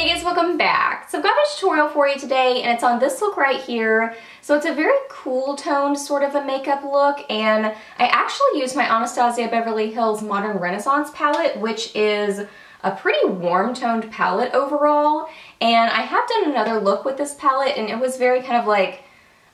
Hey guys, welcome back. So I've got a tutorial for you today and it's on this look right here. So it's a very cool toned sort of a makeup look and I actually used my Anastasia Beverly Hills Modern Renaissance palette which is a pretty warm toned palette overall and I have done another look with this palette and it was very kind of like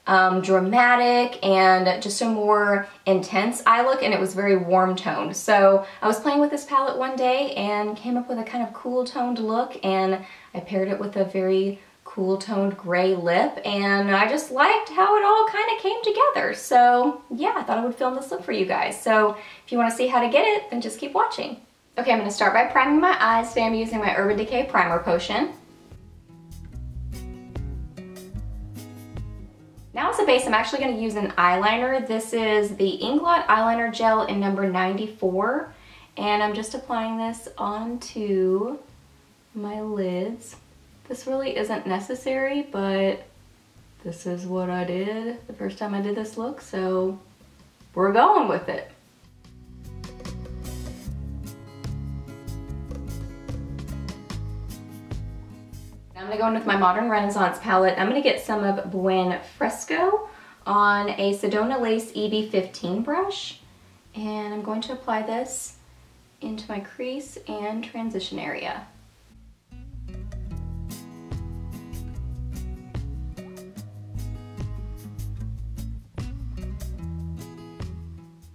um, dramatic and just a more intense eye look and it was very warm toned. So I was playing with this palette one day and came up with a kind of cool toned look and I paired it with a very cool toned gray lip and I just liked how it all kind of came together. So yeah, I thought I would film this look for you guys. So if you want to see how to get it, then just keep watching. Okay, I'm going to start by priming my eyes. Today I'm using my Urban Decay Primer Potion. Now as a base, I'm actually going to use an eyeliner. This is the Inglot Eyeliner Gel in number 94. And I'm just applying this onto my lids. This really isn't necessary, but this is what I did the first time I did this look, so we're going with it. I'm gonna go in with my Modern Renaissance palette. I'm gonna get some of Buon Fresco on a Sedona Lace EB15 brush. And I'm going to apply this into my crease and transition area.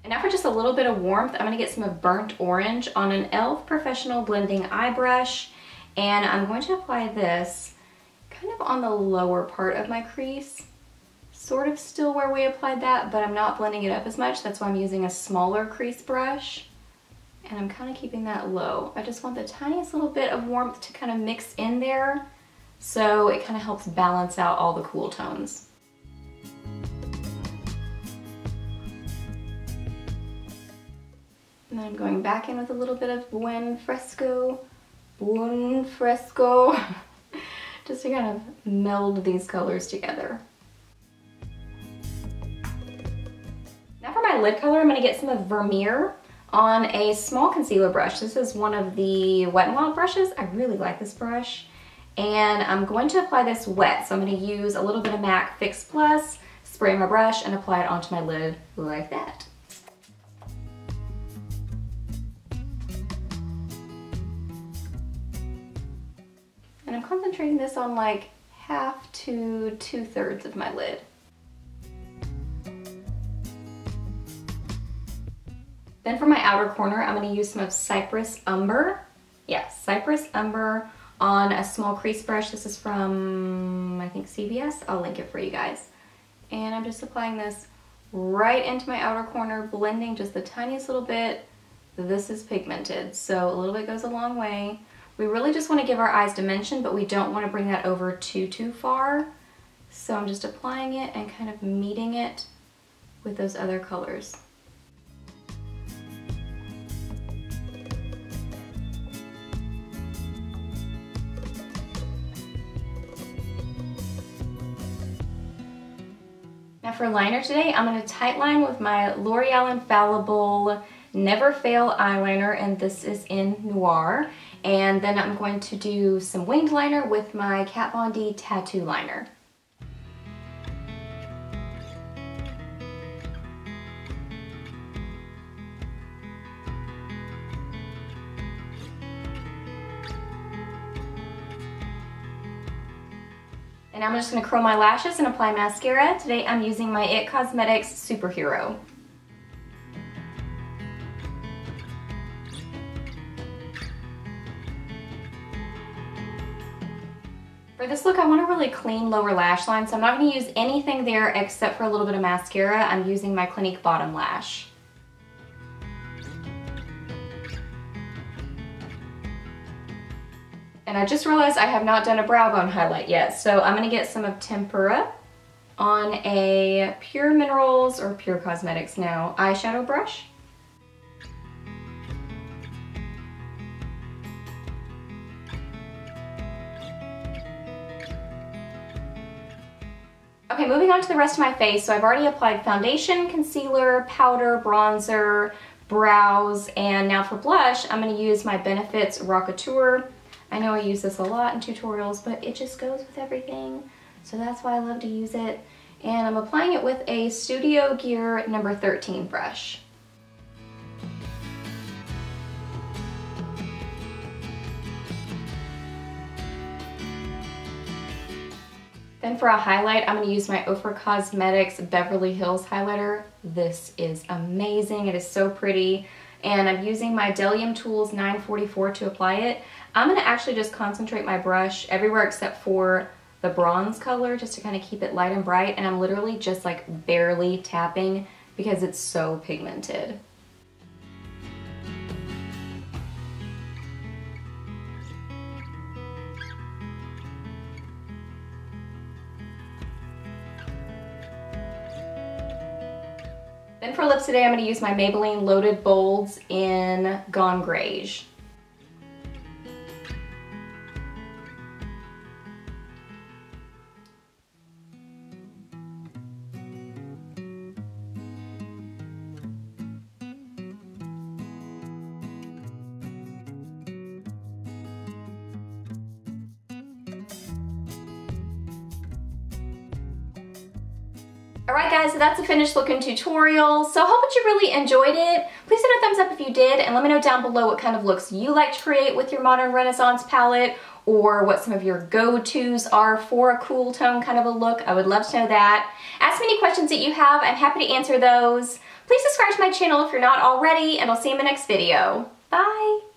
And now for just a little bit of warmth, I'm gonna get some of Burnt Orange on an e.l.f. Professional Blending Eye Brush. And I'm going to apply this kind of on the lower part of my crease. Sort of still where we applied that, but I'm not blending it up as much. That's why I'm using a smaller crease brush. And I'm kind of keeping that low. I just want the tiniest little bit of warmth to kind of mix in there so it kind of helps balance out all the cool tones. And then I'm going back in with a little bit of Buon Fresco Buon Fresco, just to kind of meld these colors together. Now for my lid color, I'm gonna get some of Vermeer on a small concealer brush. This is one of the Wet n Wild brushes. I really like this brush. And I'm going to apply this wet. So I'm gonna use a little bit of MAC Fix Plus, spray my brush, and apply it onto my lid like that. And I'm concentrating this on like half to two thirds of my lid. Then for my outer corner, I'm gonna use some of Cyprus Umber. Yes, Cyprus Umber on a small crease brush. This is from, I think, CVS. I'll link it for you guys. And I'm just applying this right into my outer corner, blending just the tiniest little bit. This is pigmented, so a little bit goes a long way. We really just want to give our eyes dimension, but we don't want to bring that over too, too far. So I'm just applying it and kind of meeting it with those other colors. Now for liner today, I'm going to tight line with my L'Oreal Infallible Never Fail eyeliner, and this is in Noir. And then I'm going to do some winged liner with my Kat Von D tattoo liner. And I'm just going to curl my lashes and apply mascara. Today I'm using my IT Cosmetics Superhero. For this look, I want a really clean lower lash line, so I'm not going to use anything there except for a little bit of mascara. I'm using my Clinique Bottom Lash. And I just realized I have not done a brow bone highlight yet, so I'm going to get some of Tempera on a PUR Minerals or PUR Cosmetics now eyeshadow brush. Okay, moving on to the rest of my face. So I've already applied foundation, concealer, powder, bronzer, brows, and now for blush, I'm gonna use my Benefits Rockateur I know I use this a lot in tutorials, but it just goes with everything. So that's why I love to use it. And I'm applying it with a Studio Gear number 13 brush. Then for a highlight, I'm gonna use my Ofra Cosmetics Beverly Hills highlighter. This is amazing, it is so pretty. And I'm using my Bdellium Tools 944 to apply it. I'm gonna actually just concentrate my brush everywhere except for the bronze color just to kind of keep it light and bright. And I'm literally just like barely tapping because it's so pigmented. Then for lips today, I'm going to use my Maybelline Loaded Bolds in Gone Greige. Alright guys, so that's a finished looking tutorial. So I hope that you really enjoyed it. Please hit a thumbs up if you did and let me know down below what kind of looks you like to create with your Modern Renaissance palette or what some of your go-tos are for a cool tone kind of a look. I would love to know that. Ask me any questions that you have. I'm happy to answer those. Please subscribe to my channel if you're not already and I'll see you in the next video. Bye!